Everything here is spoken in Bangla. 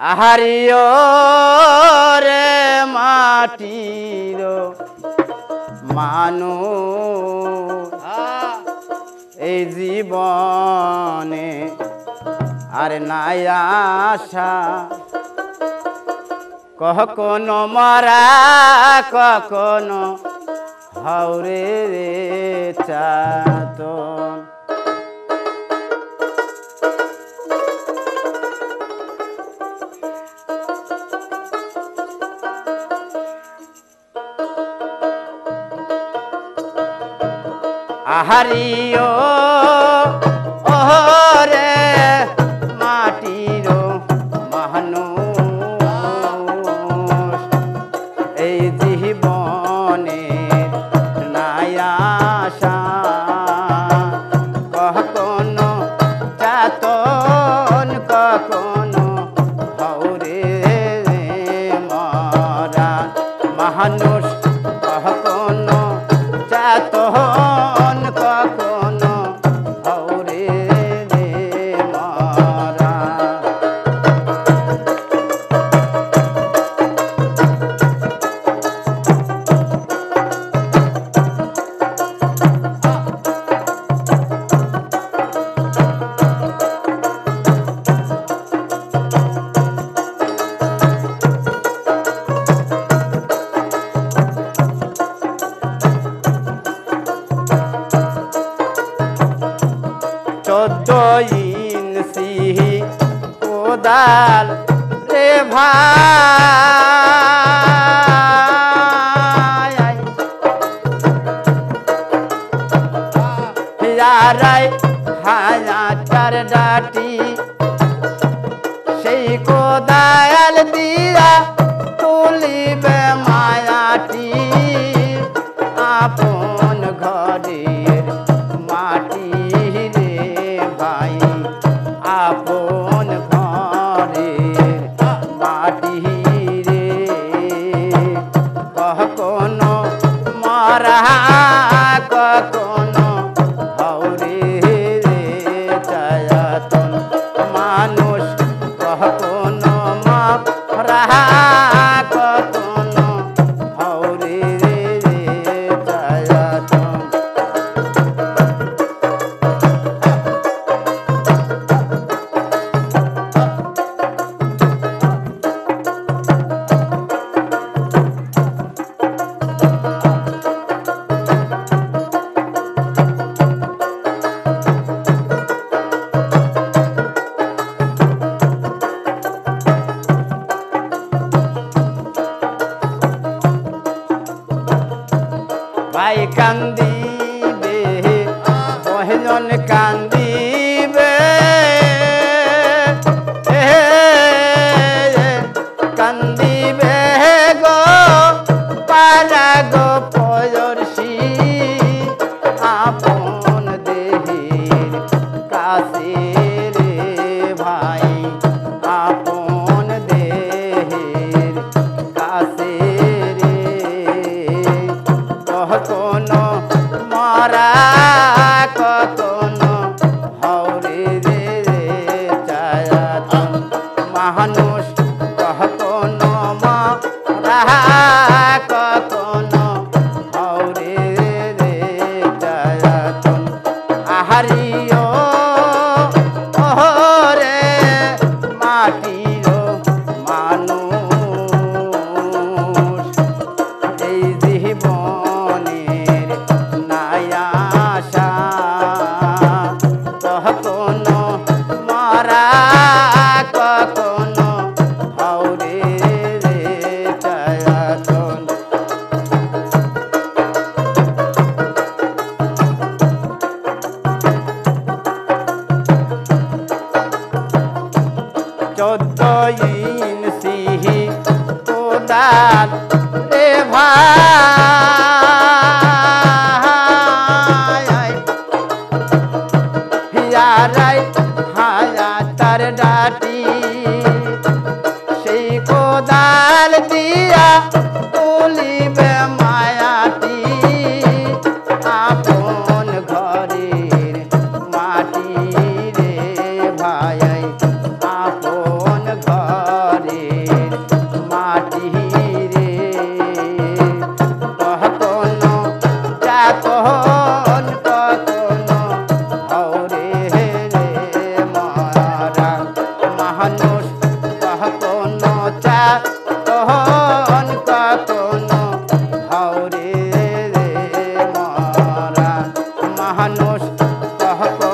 আহারিও রে মাটির মানুষ। এই জীবনে আর নাই আশা। কখনো মারা, কখনো হাওরে রে চাতন আহারিও ওরে মাটির মানুষ। এই জীবনে নায়াসা কখনো চাতন কখনো হৌরে মরা মানুষ। চোদ্দ সিহি কোদাল রে ভাই। রাই হাজার ডাটি সেই কোদাল amor. ভাই বহজন কান্দিবে এ, কান্দিবে গো মারা কখনো হৌরে রে রে চায়াতন মানুষ কখনো মারা কোদাল রে ভাই। হিয়ারাই হায়াতার ডাটি। মানুষ কখনো চা তহন কখনো হাওরে রে মরা মানুষ কখনো